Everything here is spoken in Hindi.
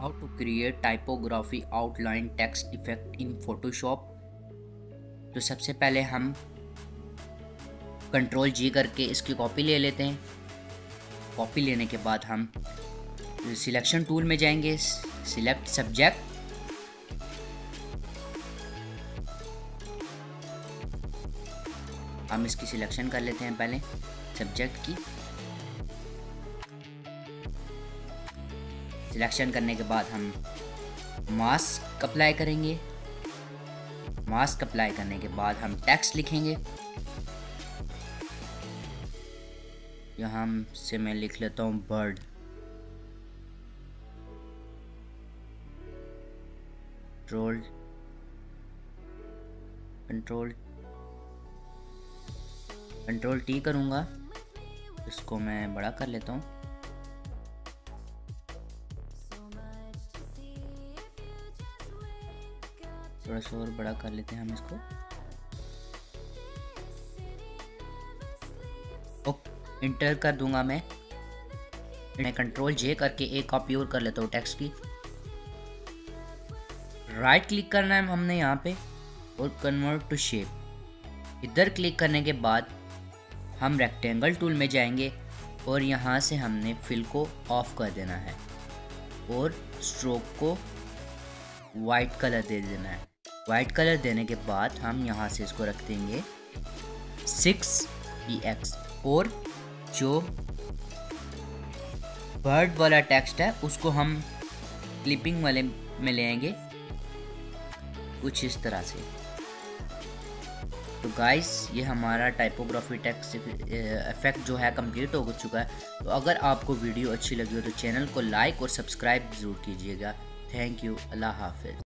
how to create typography outline text effect in photoshop. तो सबसे पहले हम कंट्रोल जी करके इसकी कॉपी ले लेते हैं। कॉपी लेने के बाद हम सिलेक्शन टूल में जाएँगे। सिलेक्ट सब्जेक्ट हम इसकी सिलेक्शन कर लेते हैं पहले सब्जेक्ट की। सिलेक्शन करने के बाद हम मास्क अप्लाई करेंगे। मास्क अप्लाई करने के बाद हम टेक्स्ट लिखेंगे। यहाँ से मैं लिख लेता हूँ word control control control T करूँगा। इसको मैं बड़ा कर लेता हूँ। थोड़ा सा और बड़ा कर लेते हैं हम इसको। इंटर कर दूँगा मैं। मैं कंट्रोल जे करके एक कॉपी और कर लेता हूँ टेक्स्ट की। राइट क्लिक करना है हमने यहाँ पे और कन्वर्ट टू शेप इधर क्लिक करने के बाद हम रेक्टेंगल टूल में जाएँगे और यहाँ से हमने फिल को ऑफ़ कर देना है और स्ट्रोक को वाइट कलर दे देना है। वाइट कलर देने के बाद हम यहाँ से इसको रख देंगे सिक्स ई एक्स और जो बर्ड वाला टेक्स्ट है, उसको हम क्लिपिंग वाले में ले आएँगे कुछ इस तरह से। तो गाइस ये हमारा टाइपोग्राफी टेक्स्ट इफ़ेक्ट जो है कंप्लीट हो चुका है। तो अगर आपको वीडियो अच्छी लगी हो तो चैनल को लाइक और सब्सक्राइब ज़रूर कीजिएगा। थैंक यू अल्लाह हाफिज़।